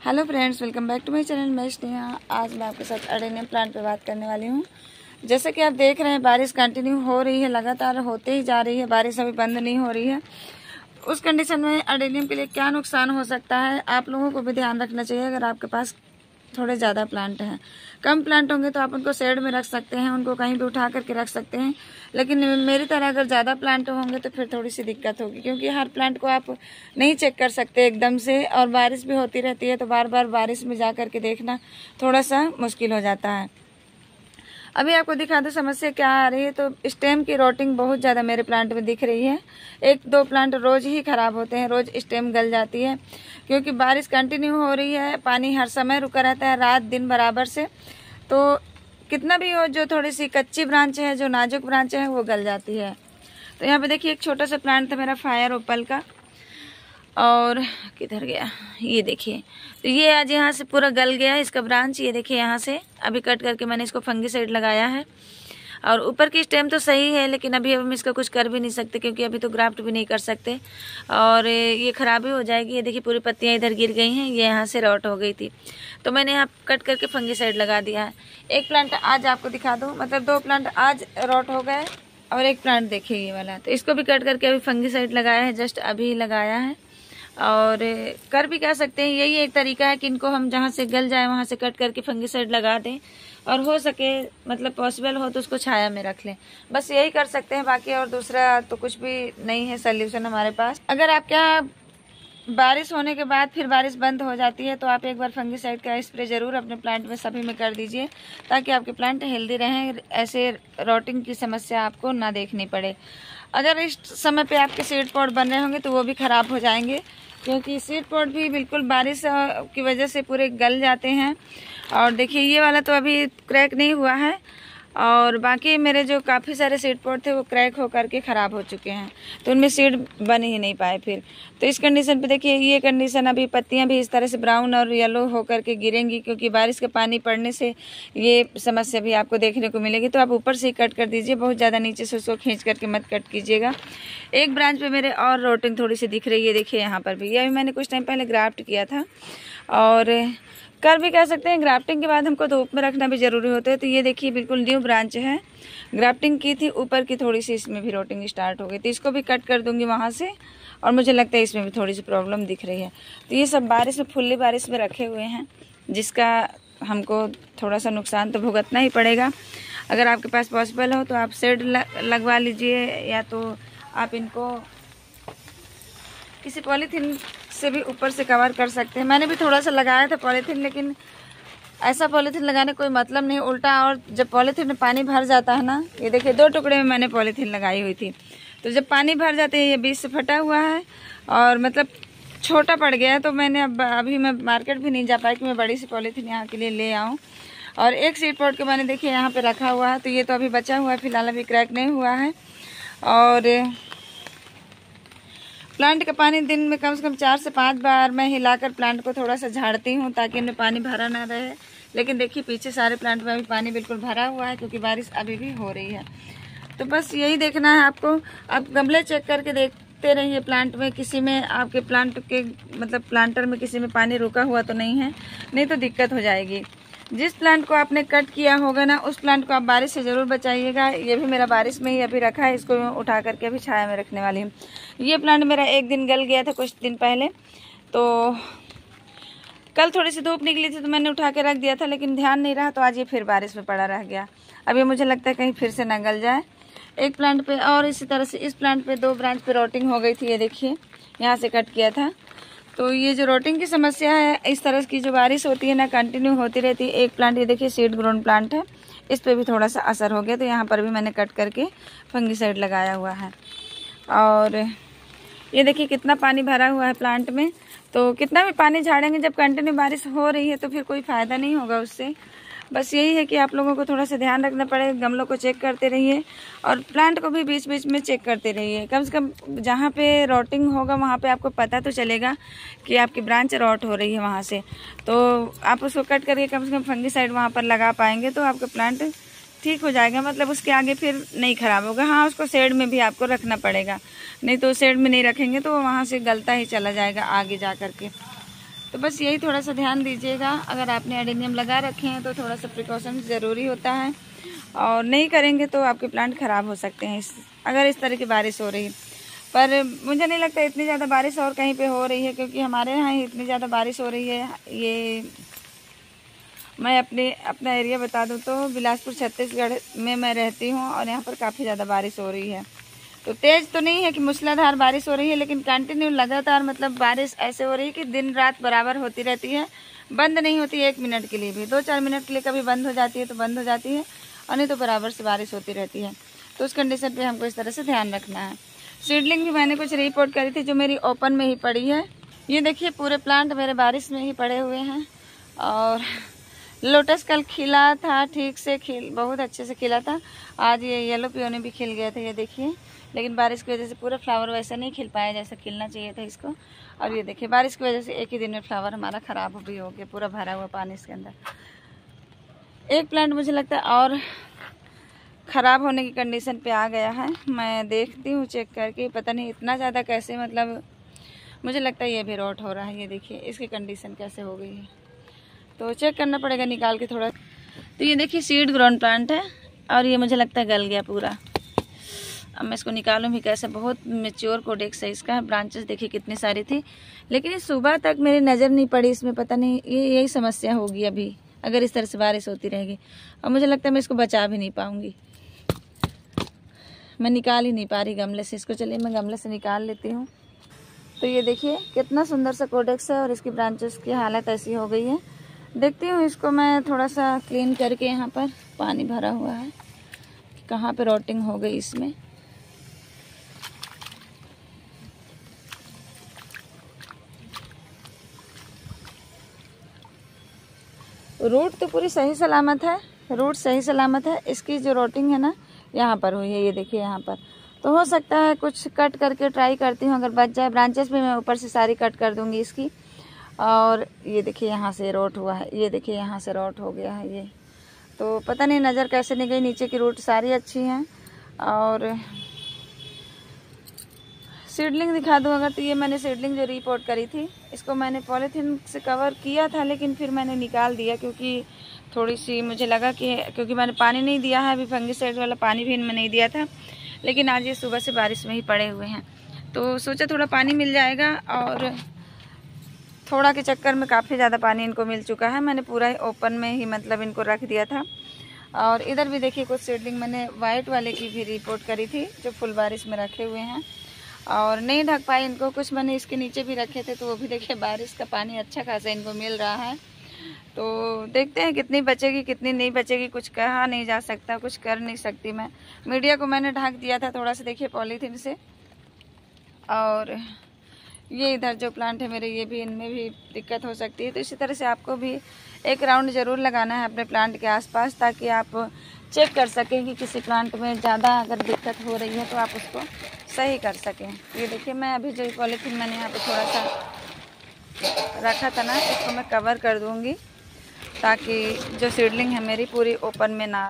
Hello friends welcome back to my channel मैं स्नेहा, आज मैं आपके साथ अडेनियम प्लांट पे बात करने वाली हूँ। जैसे कि आप देख रहे हैं, बारिश कंटिन्यू हो रही है, लगातार होते ही जा रही है, बारिश अभी बंद नहीं हो रही है। उस कंडीशन में अडेनियम के लिए क्या नुकसान हो सकता है, आप लोगों को भी ध्यान रखना चाहिए। अगर आपके पास थोड़े ज़्यादा प्लांट हैं। कम प्लांट होंगे तो आप उनको शेड में रख सकते हैं, उनको कहीं भी उठा करके रख सकते हैं। लेकिन मेरी तरह अगर ज़्यादा प्लांट होंगे तो फिर थोड़ी सी दिक्कत होगी, क्योंकि हर प्लांट को आप नहीं चेक कर सकते एकदम से, और बारिश भी होती रहती है तो बार बार बारिश में जा करके देखना थोड़ा सा मुश्किल हो जाता है। अभी आपको दिखा दो समस्या क्या आ रही है। तो स्टेम की रोटिंग बहुत ज़्यादा मेरे प्लांट में दिख रही है। एक दो प्लांट रोज ही खराब होते हैं, रोज स्टेम गल जाती है। क्योंकि बारिश कंटिन्यू हो रही है, पानी हर समय रुका रहता है, रात दिन बराबर से। तो कितना भी हो, जो थोड़ी सी कच्ची ब्रांच है, जो नाजुक ब्रांच है, वो गल जाती है। तो यहाँ पे देखिए, एक छोटा सा प्लांट था मेरा फायर ओपल का। और किधर गया? ये देखिए। तो ये आज यहाँ से पूरा गल गया है, इसका ब्रांच ये देखिए यहाँ से। अभी कट करके मैंने इसको फंगी साइड लगाया है। और ऊपर की स्टेम तो सही है, लेकिन अभी हम इसका कुछ कर भी नहीं सकते, क्योंकि अभी तो ग्राफ्ट भी नहीं कर सकते। और ये ख़राबी हो जाएगी। ये देखिए, पूरी पत्तियाँ इधर गिर गई हैं। ये यहाँ से रॉट हो गई थी। तो मैंने यहाँ कट करके फंगी साइड लगा दिया है। एक प्लांट आज आपको दिखा दूँ। मतलब दो प्लांट आज रॉट हो गए और एक प्लांट देखिए ये वाला। तो इसको भी कट करके अभी फंगी साइड लगाया है। जस्ट अभी लगाया है। और कर भी कह सकते हैं, यही एक तरीका है कि इनको हम जहाँ से गल जाए, वहाँ से कट करके फंगी साइड लगा दें। और हो सके मतलब पॉसिबल हो तो उसको छाया में रख लें। बस यही कर सकते हैं, बाकी और दूसरा तो कुछ भी नहीं है सल्यूशन हमारे पास। अगर आप क्या बारिश होने के बाद फिर बारिश बंद हो जाती है तो आप एक बार फंगी का स्प्रे ज़रूर अपने प्लांट में सभी में कर दीजिए, ताकि आपके प्लांट हेल्दी रहें, ऐसे रोटिंग की समस्या आपको ना देखनी पड़े। अगर इस समय पे आपके सीड पॉट बन रहे होंगे तो वो भी ख़राब हो जाएँगे। क्योंकि सीड पॉट भी बिल्कुल बारिश की वजह से पूरे गल जाते हैं। और देखिए, ये वाला तो अभी क्रैक नहीं हुआ है। और बाकी मेरे जो काफ़ी सारे सीड पॉट थे, वो क्रैक होकर के ख़राब हो चुके हैं। तो उनमें सीड बन ही नहीं पाए फिर। तो इस कंडीशन पे देखिए, ये कंडीशन अभी पत्तियाँ भी इस तरह से ब्राउन और येलो होकर के गिरेंगी, क्योंकि बारिश का पानी पड़ने से ये समस्या भी आपको देखने को मिलेगी। तो आप ऊपर से ही कट कर दीजिए, बहुत ज़्यादा नीचे से उसको खींच करके मत कट कीजिएगा। एक ब्रांच पर मेरे और रोटिंग थोड़ी सी दिख रही है, देखिए यहाँ पर भी। ये अभी मैंने कुछ टाइम पहले ग्राफ्ट किया था और कर भी कह सकते हैं, ग्राफ्टिंग के बाद हमको धूप में रखना भी ज़रूरी होता है। तो ये देखिए, बिल्कुल न्यू ब्रांच है। ग्राफ्टिंग की थी, ऊपर की थोड़ी सी, इसमें भी रोटिंग स्टार्ट हो गई तो इसको भी कट कर दूँगी वहाँ से और मुझे लगता है इसमें भी थोड़ी सी प्रॉब्लम दिख रही है। तो ये सब बारिश में, फुल्ली बारिश में रखे हुए हैं, जिसका हमको थोड़ा सा नुकसान तो भुगतना ही पड़ेगा। अगर आपके पास पॉसिबल हो तो आप सेड लगवा लीजिए या तो आप इनको किसी पॉलीथीन से भी ऊपर से कवर कर सकते हैं। मैंने भी थोड़ा सा लगाया था पॉलीथीन, लेकिन ऐसा पॉलीथीन लगाने कोई मतलब नहीं। उल्टा और जब पॉलीथीन में पानी भर जाता है ना, ये देखिए, दो टुकड़े में मैंने पॉलीथीन लगाई हुई थी। तो जब पानी भर जाते हैं, ये बीच से फटा हुआ है और मतलब छोटा पड़ गया है तो मैंने अब अभी मैं मार्केट भी नहीं जा पाई कि मैं बड़ी सी पॉलीथीन यहाँ के लिए ले आऊँ। और एक सीट पॉट के मैंने देखिए, यहाँ पे रखा हुआ है तो ये तो अभी बचा हुआ है, फ़िलहाल अभी क्रैक नहीं हुआ है। और प्लांट का पानी दिन में कम से कम चार से पाँच बार मैं हिलाकर प्लांट को थोड़ा सा झाड़ती हूँ ताकि इनमें पानी भरा ना रहे। लेकिन देखिए, पीछे सारे प्लांट में अभी पानी बिल्कुल भरा हुआ है क्योंकि बारिश अभी भी हो रही है। तो बस यही देखना है आपको। आप गमले चेक करके देखते रहिए प्लांट में। किसी में आपके प्लांट के मतलब प्लांटर में किसी में पानी रुका हुआ तो नहीं है, नहीं तो दिक्कत हो जाएगी। जिस प्लांट को आपने कट किया होगा ना, उस प्लांट को आप बारिश से ज़रूर बचाइएगा। ये भी मेरा बारिश में ही अभी रखा है, इसको मैं उठा करके अभी छाया में रखने वाली हूँ। ये प्लांट मेरा एक दिन गल गया था कुछ दिन पहले तो कल थोड़ी सी धूप निकली थी तो मैंने उठा के रख दिया था, लेकिन ध्यान नहीं रहा तो आज ये फिर बारिश में पड़ा रह गया। अभी मुझे लगता है कहीं फिर से ना गल जाए। एक प्लांट पे और इसी तरह से इस प्लांट पे दो ब्रांच पे रोटिंग हो गई थी, ये देखिए, यहाँ से कट किया था। तो ये जो रोटिंग की समस्या है, इस तरह की जो बारिश होती है ना कंटिन्यू होती रहती है। एक प्लांट ये देखिए सीड ग्रोन प्लांट है। इस पर भी थोड़ा सा असर हो गया तो यहाँ पर भी मैंने कट करके फंगी लगाया हुआ है। और ये देखिए, कितना पानी भरा हुआ है प्लांट में। तो कितना भी पानी झाड़ेंगे, जब कंटिन्यू बारिश हो रही है तो फिर कोई फ़ायदा नहीं होगा उससे। बस यही है कि आप लोगों को थोड़ा सा ध्यान रखना पड़ेगा गमलों को चेक करते रहिए और प्लांट को भी बीच बीच में चेक करते रहिए। कम से कम जहाँ पे रॉटिंग होगा, वहाँ पे आपको पता तो चलेगा कि आपकी ब्रांच रॉट हो रही है वहाँ से। तो आप उसको कट करके कम से कम फंगी साइड वहाँ पर लगा पाएँगे तो आपका प्लांट ठीक हो जाएगा। मतलब उसके आगे फिर नहीं ख़राब होगा। हाँ उसको सेड में भी आपको रखना पड़ेगा। नहीं तो सेड में नहीं रखेंगे तो वहाँ से गलता ही चला जाएगा आगे जा कर के तो बस यही थोड़ा सा ध्यान दीजिएगा। अगर आपने एडेनियम लगा रखे हैं तो थोड़ा सा प्रिकॉशन ज़रूरी होता है। और नहीं करेंगे तो आपके प्लांट ख़राब हो सकते हैं। इस, अगर इस तरह की बारिश हो रही है। पर मुझे नहीं लगता इतनी ज़्यादा बारिश और कहीं पे हो रही है, क्योंकि हमारे यहाँ इतनी ज़्यादा बारिश हो रही है। ये मैं अपने, अपना एरिया बता दूँ तो बिलासपुर, छत्तीसगढ़ में मैं रहती हूँ और यहाँ पर काफ़ी ज़्यादा बारिश हो रही है। तो तेज़ तो नहीं है कि मूसलाधार बारिश हो रही है, लेकिन कंटिन्यू लगातार मतलब बारिश ऐसे हो रही है कि दिन रात बराबर होती रहती है। बंद नहीं होती एक मिनट के लिए भी। दो चार मिनट के लिए कभी बंद हो जाती है तो बंद हो जाती है, और नहीं तो बराबर से बारिश होती रहती है। तो उस कंडीशन पे हमको इस तरह से ध्यान रखना है। सीडलिंग भी मैंने कुछ रिपोर्ट करी थी जो मेरी ओपन में ही पड़ी है। ये देखिए, पूरे प्लांट मेरे बारिश में ही पड़े हुए हैं। और लोटस कल खिला था, ठीक से खिल, बहुत अच्छे से खिला था। आज ये येलो पियोने भी खिल गया था, ये देखिए। लेकिन बारिश की वजह से पूरा फ्लावर वैसा नहीं खिल पाया जैसा खिलना चाहिए था इसको। और ये देखिए, बारिश की वजह से एक ही दिन में फ्लावर हमारा ख़राब भी हो गया, पूरा भरा हुआ पानी इसके अंदर। एक प्लांट मुझे लगता है और ख़राब होने की कंडीशन पे आ गया है। मैं देखती हूँ चेक करके, पता नहीं इतना ज़्यादा कैसे मतलब मुझे लगता है ये भी रोट हो रहा है, ये देखिए, इसकी कंडीशन कैसे हो गई है। तो चेक करना पड़ेगा, निकाल के थोड़ा। तो ये देखिए सीड ग्राउंड प्लांट है और ये मुझे लगता है गल गया पूरा। अब मैं इसको निकालूँ भी कैसे? बहुत मेच्योर कोडेक्स है इसका। ब्रांचेस देखिए कितनी सारी थी। लेकिन सुबह तक मेरी नज़र नहीं पड़ी, इसमें पता नहीं, ये, यही समस्या होगी अभी, अगर इस तरह से बारिश होती रहेगी। और मुझे लगता है मैं इसको बचा भी नहीं पाऊँगी। मैं निकाल ही नहीं पा रही गमले से। इसको चलिए मैं गमले से निकाल लेती हूँ। तो ये देखिए, कितना सुंदर सा कोडेक्स है और इसकी ब्रांचेस की हालत ऐसी हो गई है। देखती हूँ इसको मैं थोड़ा सा क्लीन करके यहाँ पर पानी भरा हुआ है। कहाँ पे रोटिंग हो गई इसमें। रूट तो पूरी सही सलामत है रूट सही सलामत है, इसकी जो रोटिंग है ना, यहाँ पर हुई है, ये देखिए यहाँ पर। तो हो सकता है कुछ कट करके ट्राई करती हूँ, अगर बच जाए ब्रांचेस भी मैं ऊपर से सारी कट कर दूँगी इसकी। और ये देखिए यहाँ से रोट हुआ है, ये देखिए यहाँ से रोट हो गया है ये। तो पता नहीं नज़र कैसे नहीं गई, नीचे की रूट सारी अच्छी हैं, और सीडलिंग दिखा दूँ अगर तो ये मैंने सीडलिंग जो रिपोर्ट करी थी, इसको मैंने पॉलीथीन से कवर किया था, लेकिन फिर मैंने निकाल दिया क्योंकि थोड़ी सी मुझे लगा कि, क्योंकि मैंने पानी नहीं दिया है, अभी फंगी साइड वाला पानी भी इनमें नहीं दिया था, लेकिन आज ये सुबह से बारिश में ही पड़े हुए हैं। तो सोचा थोड़ा पानी मिल जाएगा और थोड़ा के चक्कर में काफ़ी ज़्यादा पानी इनको मिल चुका है। मैंने पूरा ही ओपन में ही मतलब इनको रख दिया था। और इधर भी देखिए कुछ सीडलिंग मैंने वाइट वाले की भी रिपोर्ट करी थी, जो फुल बारिश में रखे हुए हैं। और नहीं ढक पाई इनको कुछ मैंने इसके नीचे भी रखे थे तो वो भी देखिए बारिश का पानी अच्छा खासा इनको मिल रहा है। तो देखते हैं कितनी बचेगी, कितनी नहीं बचेगी, कुछ कहा नहीं जा सकता, कुछ कर नहीं सकती मैं। मीडिया को मैंने ढक दिया था थोड़ा सा, देखिए पॉलीथीन से। और ये इधर जो प्लांट है मेरे, ये भी इनमें भी दिक्कत हो सकती है। तो इसी तरह से आपको भी एक राउंड ज़रूर लगाना है अपने प्लांट के आसपास, ताकि आप चेक कर सकें कि किसी प्लांट में ज़्यादा अगर दिक्कत हो रही है तो आप उसको सही कर सकें। ये देखिए, मैं अभी जो पॉलीथीन मैंने यहाँ पे थोड़ा सा रखा था ना, इसको मैं कवर कर दूँगी ताकि जो सीडलिंग है मेरी पूरी ओपन में ना